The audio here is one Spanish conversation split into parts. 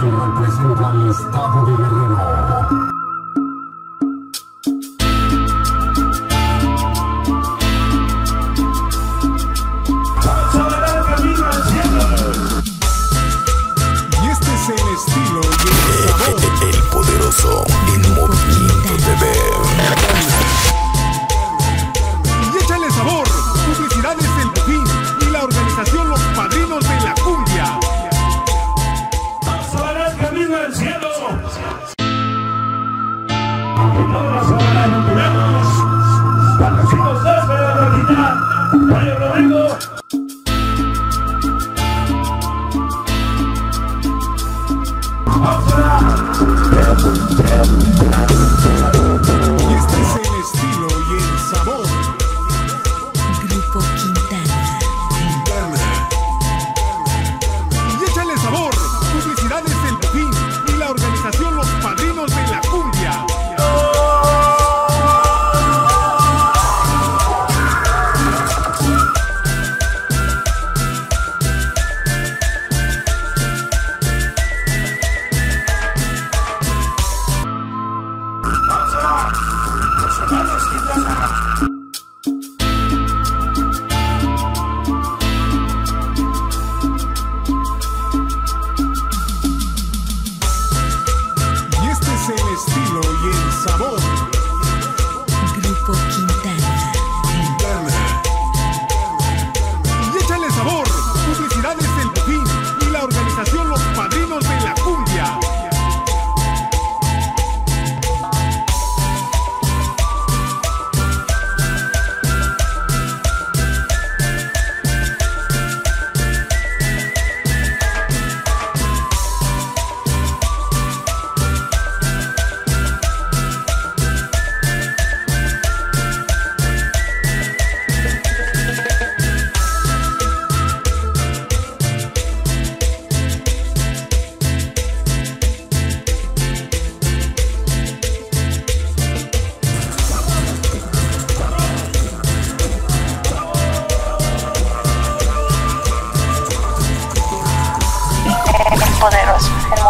que representan al estado de Guerrero. Thank you.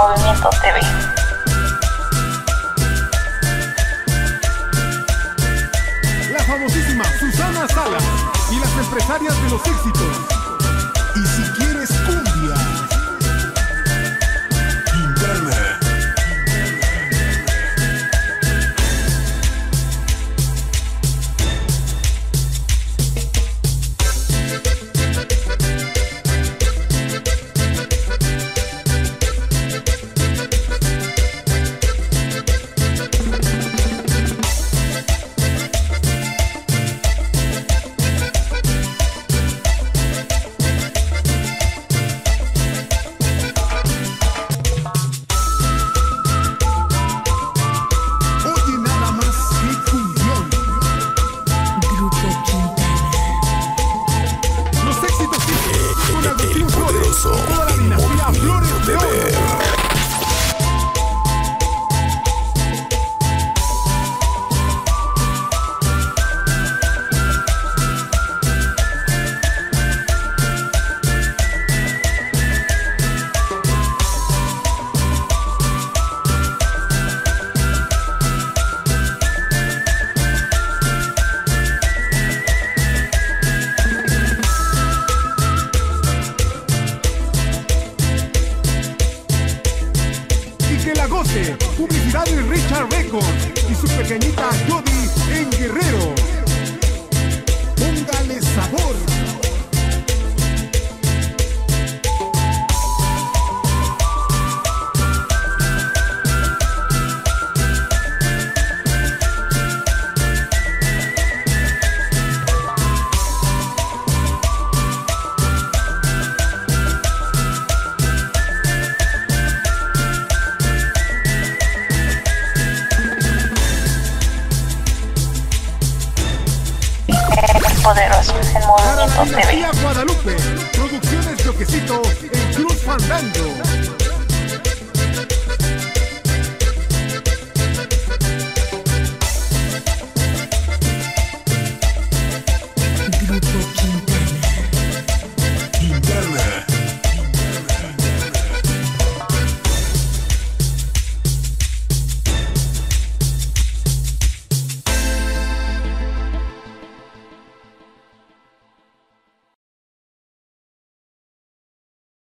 Movimiento TV. La famosísima Susana Salas y las empresarias de los éxitos. Lazo. pequeñita Judy en Guerrero. poderosos en movimiento TV. Guadalupe, producciones de en Cruz Fandango.